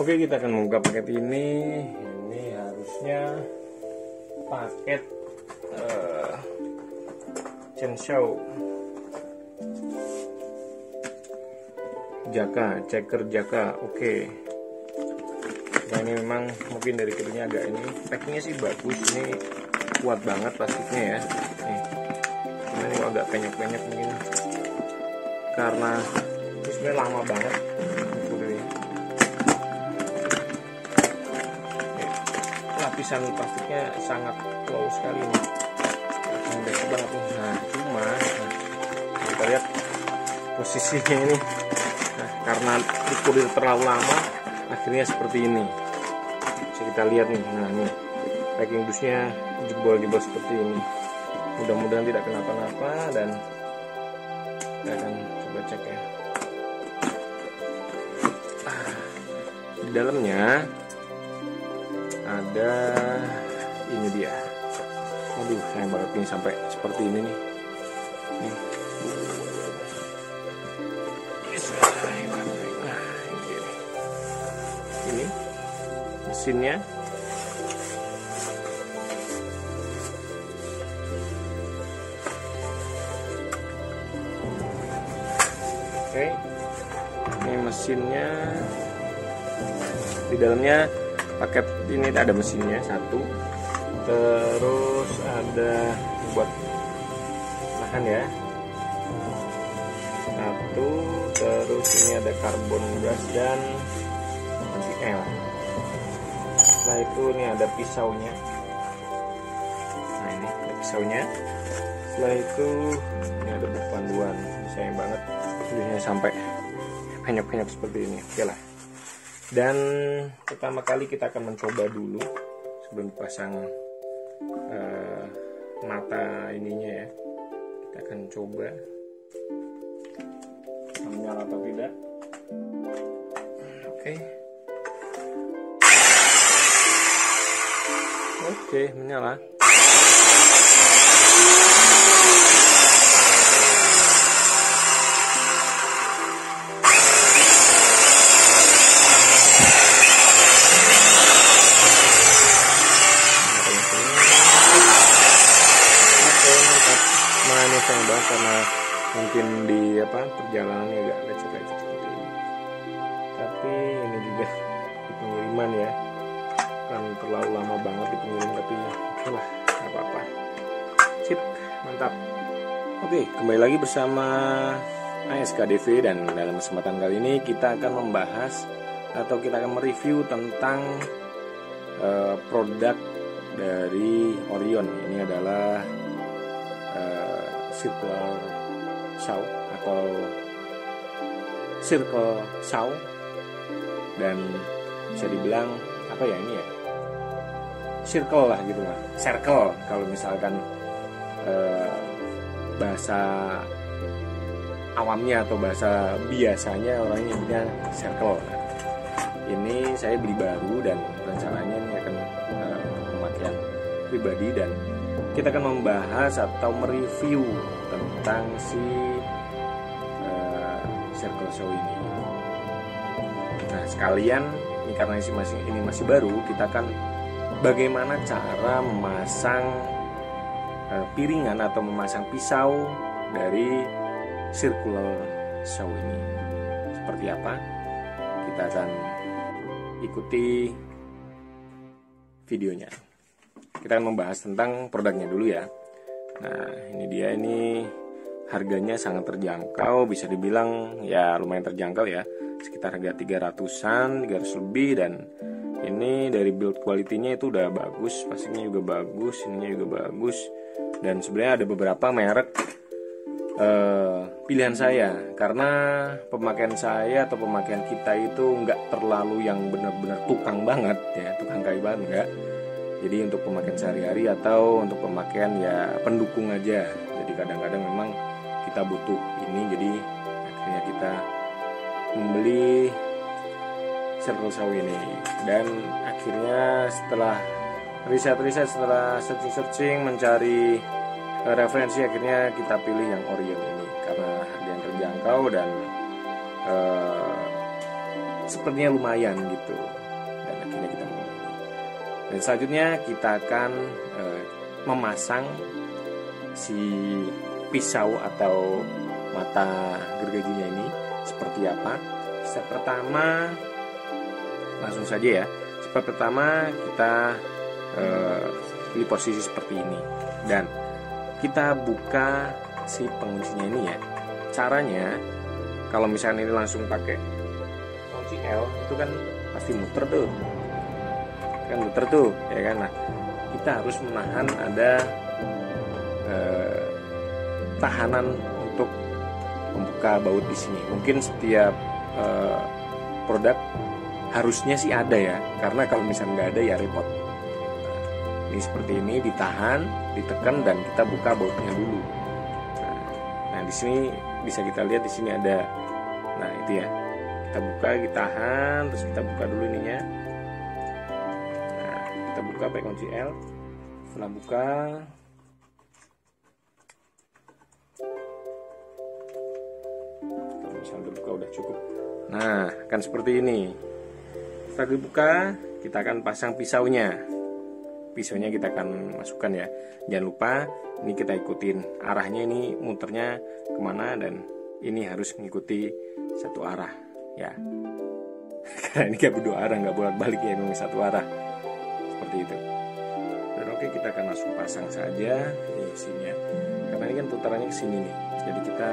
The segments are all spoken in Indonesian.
Oke kita akan membuka paket ini. Ini harusnya Paket uh, Chenshaw Jaka, checker Jaka Oke. Nah ini memang mungkin dari kirinya agak ini. Packingnya sih bagus Ini kuat banget plastiknya ya. Nih ini agak penyok-penyok mungkin. Karena ini sebenarnya lama banget lapisan plastiknya sangat low sekali nih lembek banget. Nih nah cuma nah, kita lihat posisinya ini. Nah, karena dikurir terlalu lama akhirnya seperti ini. Bisa kita lihat nih nah nih. Packing dusnya jebol-jebol seperti ini. Mudah-mudahan tidak kenapa-napa dan kita akan coba cek ya. Ah, di dalamnya ada ini dia. Aduh sayang banget nih sampai seperti ini nih. Ini. Mesinnya. Oke. Ini mesinnya. Di dalamnya paket ini ada mesinnya satu. Terus ada buat makan ya. Satu terus ini ada karbon gas dan anti L. Setelah itu ini ada pisaunya. Nah ini ada pisaunya. Setelah itu ini ada buku panduan sayang banget videonya sampai penyok-penyok seperti ini. Oke lah dan pertama kali kita akan mencoba dulu sebelum pasang uh, mata ininya ya kita akan coba. Menyala atau tidak? Oke. Okay. oke okay, menyala karena mungkin di apa perjalanannya agak lecet-lecet seperti ini. Tapi ini juga di pengiriman ya. Kan terlalu lama banget di pengiriman tapi itulah nggak apa-apa. Sip mantap. Oke kembali lagi bersama ASKDV dan dalam kesempatan kali ini kita akan membahas atau kita akan mereview tentang uh, produk dari Orion. Ini adalah circular saw atau circle saw dan bisa dibilang apa ya ini ya circle lah gitu lah circle kalau misalkan eh, bahasa awamnya atau bahasa biasanya orang nyebutnya circle ini saya beli baru dan rencananya ini akan eh, pemakaian pribadi dan kita akan membahas atau mereview tentang si uh, circle show ini. Nah sekalian ini karena ini masih ini masih baru, kita akan bagaimana cara memasang uh, piringan atau memasang pisau dari circular show ini. Seperti apa? Kita akan ikuti videonya kita akan membahas tentang produknya dulu ya. Nah, ini dia ini harganya sangat terjangkau, bisa dibilang ya lumayan terjangkau ya. Sekitar harga 300-an, 300 lebih dan ini dari build quality-nya itu udah bagus, pastinya juga bagus, ininya juga bagus. Dan sebenarnya ada beberapa merek uh, pilihan saya karena pemakaian saya atau pemakaian kita itu nggak terlalu yang benar-benar tukang banget ya, tukang kayu banget jadi untuk pemakaian sehari-hari atau untuk pemakaian ya pendukung aja. Jadi kadang-kadang memang kita butuh ini jadi akhirnya kita membeli circle saw ini. Dan akhirnya setelah riset-riset setelah searching-searching mencari uh, referensi akhirnya kita pilih yang Orion ini. Karena yang terjangkau dan uh, sepertinya lumayan gitu. Dan akhirnya kita dan selanjutnya kita akan uh, memasang si pisau atau mata gergajinya ini seperti apa. Step pertama langsung saja ya. Step pertama kita uh, pilih posisi seperti ini. Dan kita buka si penguncinya ini ya. Caranya kalau misalnya ini langsung pakai kunci L itu kan pasti muter tuh kan muter tuh ya kan? Nah kita harus menahan ada eh, tahanan untuk membuka baut di sini. Mungkin setiap eh, produk harusnya sih ada ya karena kalau misalnya nggak ada ya repot. Ini seperti ini ditahan ditekan dan kita buka bautnya dulu. Nah, nah di sini bisa kita lihat di sini ada nah itu ya. Kita buka kita tahan terus kita buka dulu ininya. nah buka pakai kunci L. Setelah buka kalau misalnya buka udah cukup. Nah kan seperti ini. Setelah dibuka kita akan pasang pisaunya. Pisaunya kita akan masukkan ya. Jangan lupa ini kita ikutin. Arahnya ini muternya ke mana dan ini harus mengikuti satu arah ya. Karena ini kayak berdua arah nggak bolak balik ya memang satu arah seperti itu. Dan oke kita akan langsung pasang saja di sini karena ini kan putarannya ke sini nih. Jadi kita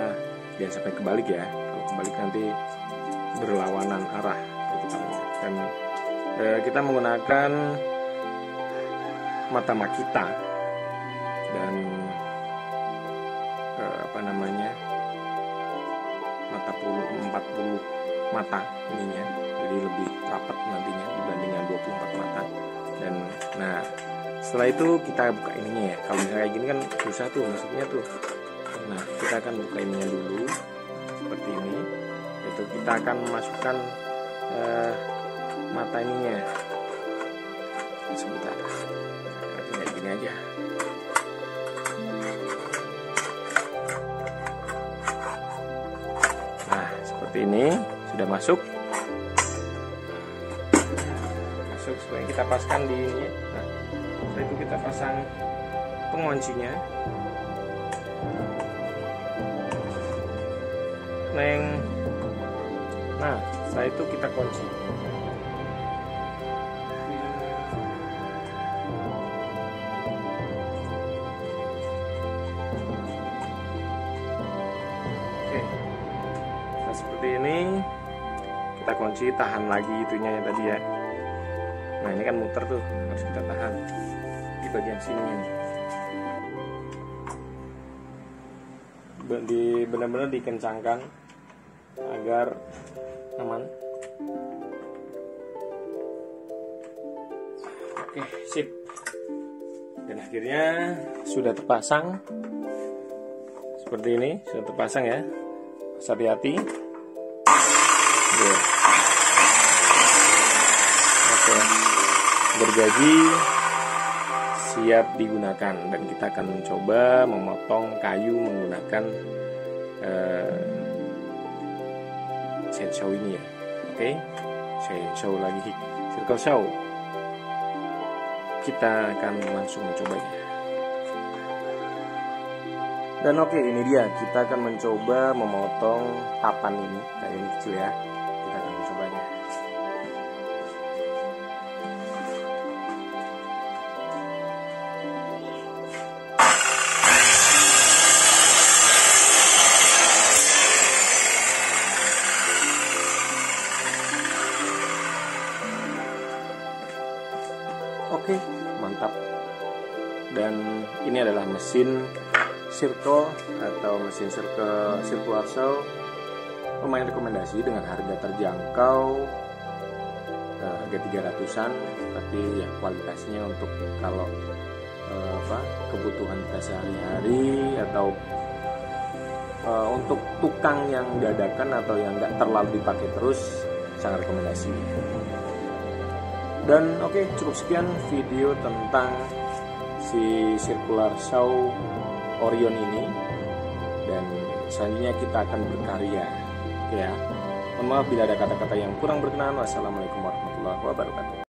jangan sampai kebalik ya. Kalau kebalik nanti berlawanan arah. Dan eh, kita menggunakan mata makita. Dan eh, apa namanya? Mata puluh 40 mata ininya. Jadi lebih rapat nantinya dibandingkan 24 mata dan nah setelah itu kita buka ininya ya. Kalau misalnya kayak gini kan susah tuh masuknya tuh. Nah kita akan buka ininya dulu seperti ini. Itu kita akan memasukkan eh, mata ininya. Sebentar. Kayak gini aja. Nah seperti ini. Sudah masuk masuk supaya kita paskan di ini ya. nah setelah itu kita pasang penguncinya neng nah setelah itu kita kunci Oke. Nah, seperti ini kita kunci tahan lagi itunya ya tadi ya. Nah, ini kan muter tuh, harus kita tahan di bagian sini ini. Di benar-benar dikencangkan agar aman. Oke, sip. Dan akhirnya sudah terpasang seperti ini sudah terpasang ya hati-hati Oke. Oke gergaji siap digunakan. Dan kita akan mencoba memotong kayu menggunakan eh, chainsaw ini ya. Oke? Chainsaw lagi. Circle saw kita akan langsung mencobanya. Dan oke ini dia. Kita akan mencoba memotong papan ini. Kayak ini kecil ya circle atau mesin circle circular saw lumayan rekomendasi dengan harga terjangkau eh, harga 300-an tapi ya kualitasnya untuk kalau eh, apa kebutuhan kita sehari-hari atau eh, untuk tukang yang dadakan atau yang nggak terlalu dipakai terus sangat rekomendasi. Dan oke cukup sekian video tentang si circular saw Orion ini dan selanjutnya kita akan berkarya ya Mohon maaf bila ada kata-kata yang kurang berkenan. Wassalamualaikum warahmatullahi wabarakatuh.